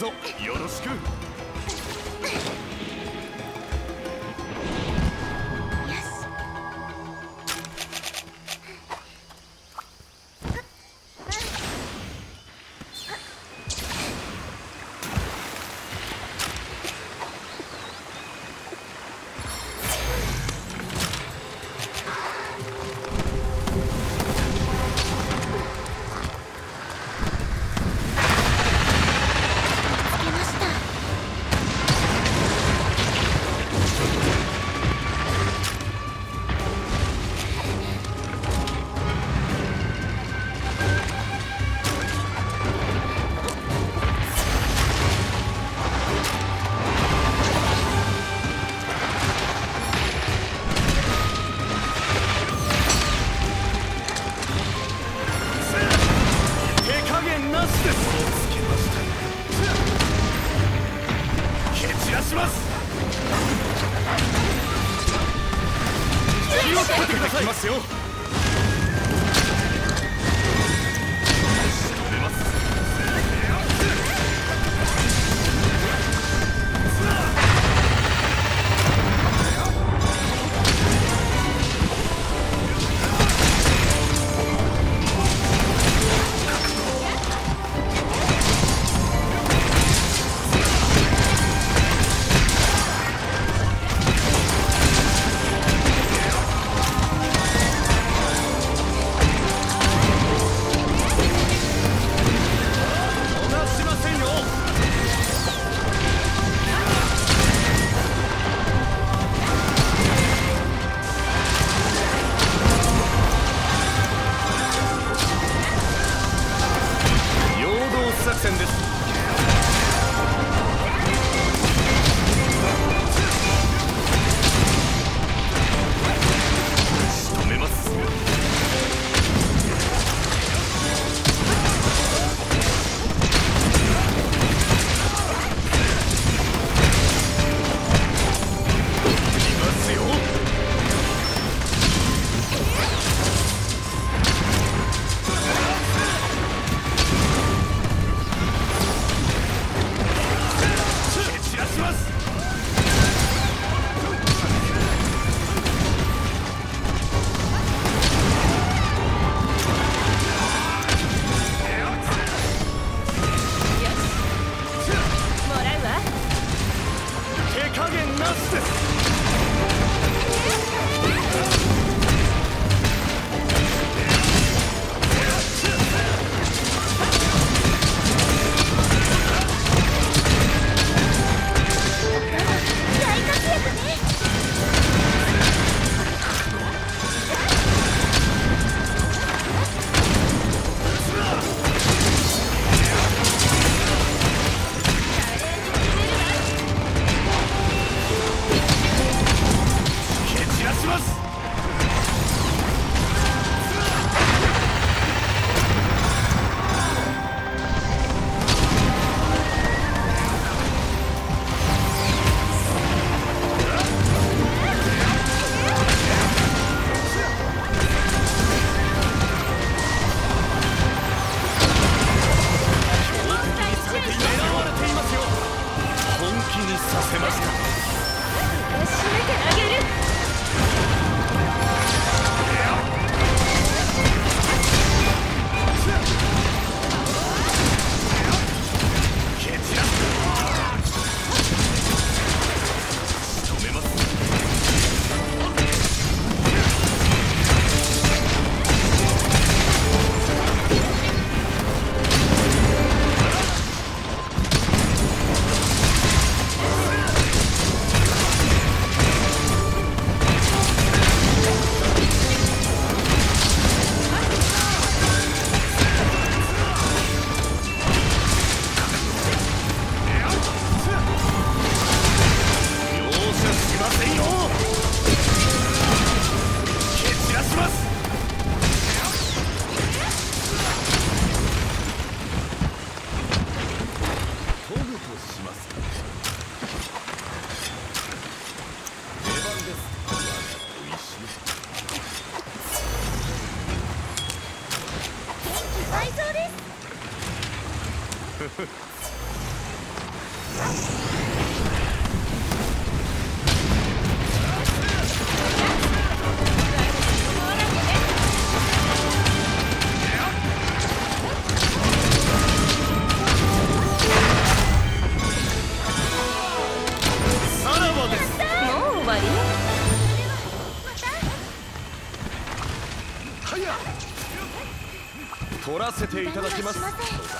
ぞ。よろしく。戦です。取らせていただきます。